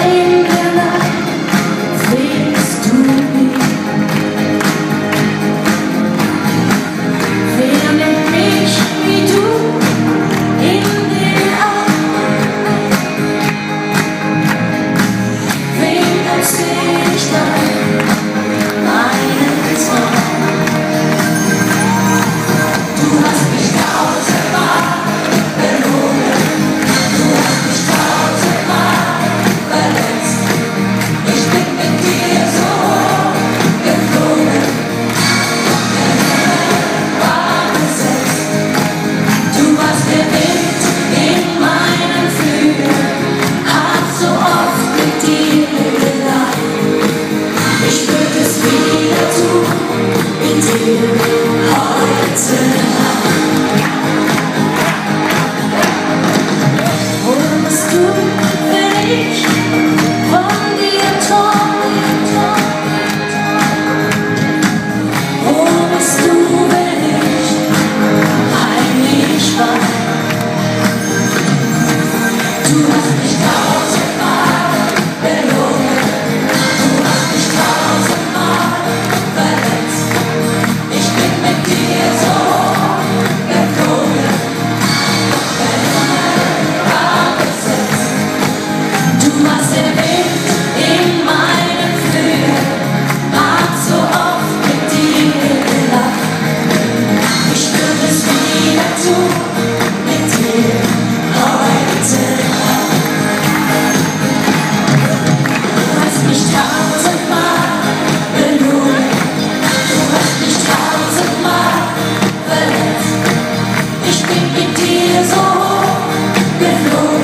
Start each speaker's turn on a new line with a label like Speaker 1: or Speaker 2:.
Speaker 1: Manchmal mit dir this moment.